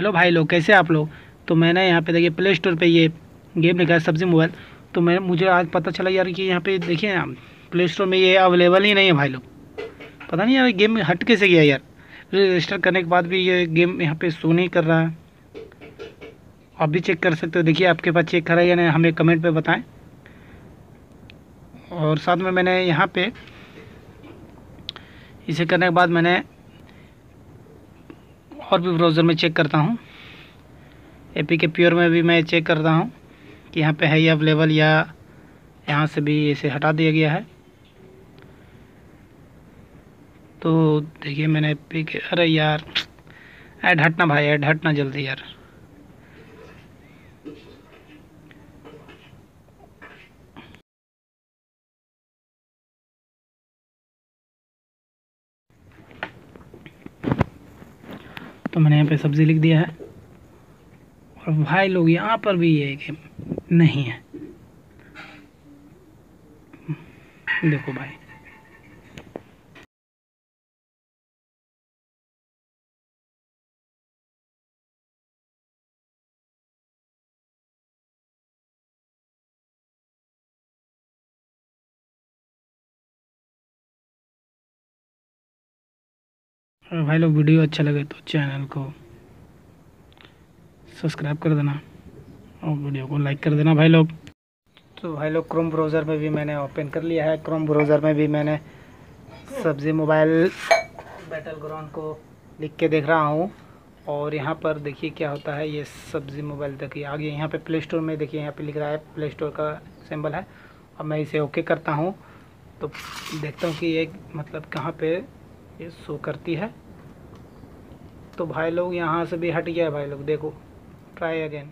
Hello भाई लोग, कैसे आप लोग? तो मैंने यहाँ पे देखिए प्ले स्टोर पे ये गेम है सब्ज़ी मोबाइल तो मैं, मुझे आज पता चला यार कि यहाँ पे देखिए ना प्ले स्टोर में ये अवेलेबल ही नहीं है भाई लोग। पता नहीं यार गेम हट कैसे गया यार? रजिस्टर करने के बाद भी ये गेम यहाँ पे शो नहीं कर रहा। है आप भी चेक कर सकते हो। देखिए आपके पास चेक करा या नहीं, हमें कमेंट पे बताएँ। और साथ में मैंने यहाँ पे, इसे करने के बाद मैंने और भी ब्राउज़र में चेक करता हूँ। ए पी के प्योर में भी मैं चेक करता हूँ कि यहाँ पे है ये अवेलेबल या यहाँ से भी इसे हटा दिया गया है। तो देखिए मैंने पी के अरे यार, ऐड हटना भाई, ऐड हटना जल्दी यार। तो मैंने यहाँ पे सब्ज़ी लिख दिया है। और भाई लोग यहाँ पर भी ये कि नहीं है। देखो भाई। और भाई लोग वीडियो अच्छा लगे तो चैनल को सब्सक्राइब कर देना और वीडियो को लाइक कर देना भाई लोग। तो भाई लोग क्रोम ब्राउज़र में भी मैंने ओपन कर लिया है। क्रोम ब्राउज़र में भी मैंने सब्ज़ी मोबाइल बैटल ग्राउंड को लिख के देख रहा हूँ। और यहाँ पर देखिए क्या होता है, ये सब्ज़ी मोबाइल देखिए, आगे यहाँ पे प्ले स्टोर में देखिए यहाँ पे लिख रहा है प्ले स्टोर का सिंबल है। अब मैं इसे ओके करता हूँ। तो देखता हूँ कि ये मतलब कहाँ पे ये शो करती है। तो भाई लोग यहाँ से भी हट गया भाई लोग, देखो ट्राई अगेन